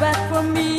back for me.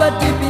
but deep